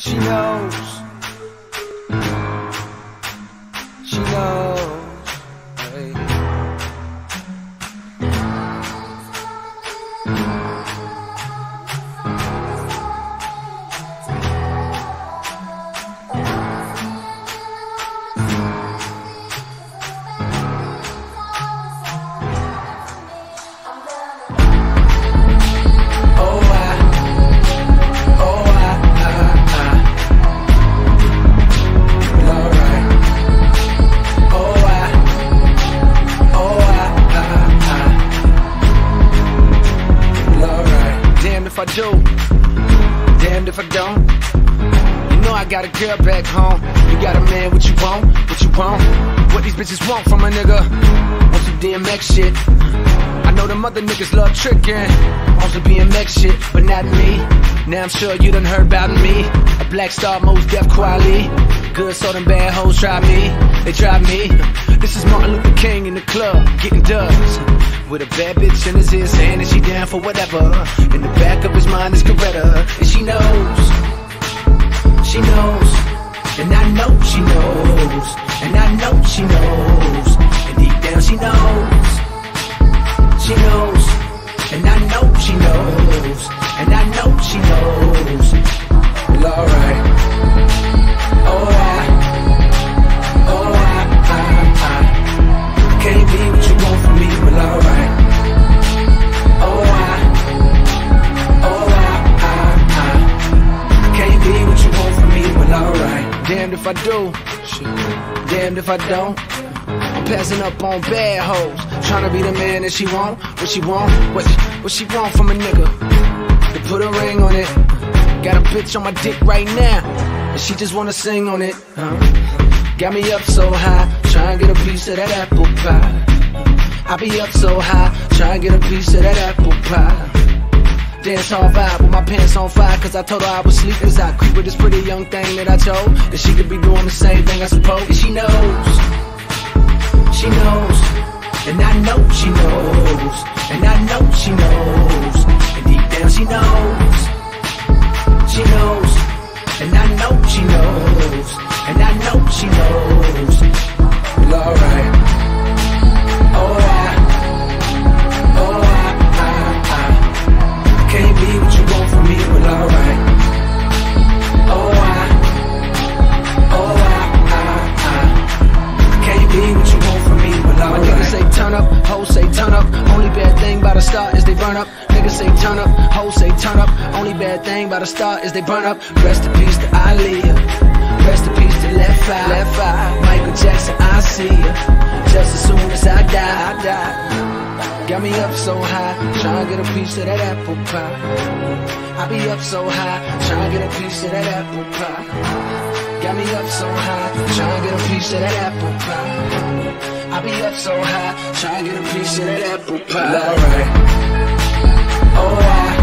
she knows. Do, damned if I don't. You know I got a girl back home. You got a man, what you want, what you want. What these bitches want from a nigga. Want some DMX shit. I know them other niggas love tricking on some BMX shit, but not me. Now I'm sure you done heard about me. A black star, Mos Def quality. Good, so them bad hoes try me. They try me. This is Martin Luther King in the club, getting dubs. With a bad bitch in his ear saying that she down for whatever. In the back of his mind is Coretta, and she knows. She knows. And I know she knows. And I know she knows. And deep down she knows. Do. Damned if I don't. I'm passing up on bad hoes, trying to be the man that she want. What she want, what what she want from a nigga? To put a ring on it. Got a bitch on my dick right now, and she just wanna sing on it. Huh? Got me up so high, trying to get a piece of that apple pie. I be up so high, trying to get a piece of that apple pie. Dance hall vibe with my pants on fire Cause I told her I was sleep as I creep with this pretty young thing that I told That she could be doing the same thing I suppose. And she knows. She knows, and I know she knows, and I know she knows, burn up. Niggas say turn up, hoes say turn up. Only bad thing about a star is they burn up. Rest in peace to Aaliyah. Rest in peace to Left Eye. Left Eye. Michael Jackson, I see ya. Just as soon as I die, I die. Got me up so high, trying to get a piece of that apple pie. I be up so high, trying to get a piece of that apple pie. Got me up so high, trying to get a piece of that apple pie. I be up so high, trying to get a piece of that apple pie. Alright. Oh,